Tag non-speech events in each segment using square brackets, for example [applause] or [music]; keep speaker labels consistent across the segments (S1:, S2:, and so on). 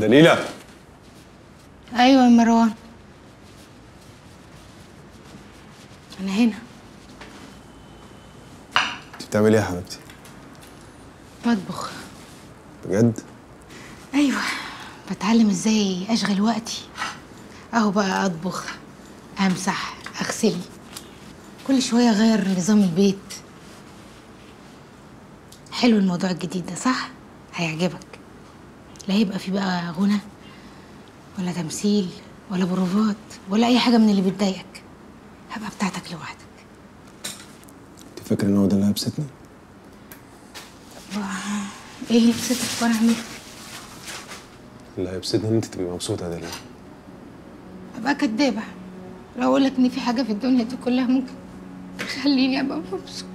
S1: دليلة.
S2: أيوه يا مروان. أنا هنا.
S1: أنت بتعملي إيه يا حبيبتي؟
S2: بطبخ.
S1: بجد؟
S2: أيوه. بتعلم إزاي أشغل وقتي. أهو بقى أطبخ أمسح أغسل. كل شوية أغير نظام البيت. حلو الموضوع الجديد ده صح؟ هيعجبك. لا هيبقى فيه بقى غنى ولا تمثيل ولا بروفات ولا أي حاجة من اللي بتضايقك. هبقى بتاعتك لوحدك.
S1: أنت فاكر إن هو ده اللي هيبسطني؟
S2: إيه اللي بسيطك وأنا اعمل
S1: اللي هيبسطني إن أنت تبقي مبسوطة يا دليلة
S2: أبقى كدابة. لو أقول لك إن في حاجة في الدنيا دي كلها ممكن تخليني أبقى مبسوط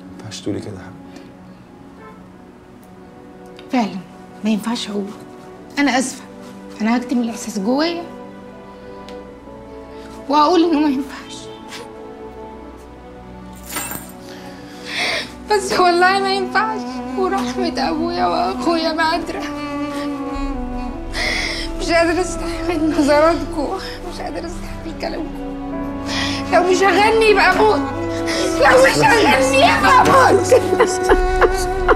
S1: ما ينفعش تقولي كده يا حبيبتي
S2: فعلا. ما ينفعش أقول أنا آسفة. أنا هكتم الإحساس جوايا. واقول إنه ما ينفعش. بس والله ما ينفعش. ورحمة أبويا وأخويا معدرة مش قادرة أستحمل نظراتكم مش قادرة أستحمل كلامكم لو مش هغني يبقى أموت لو مش هغني يبقى أموت [laughs]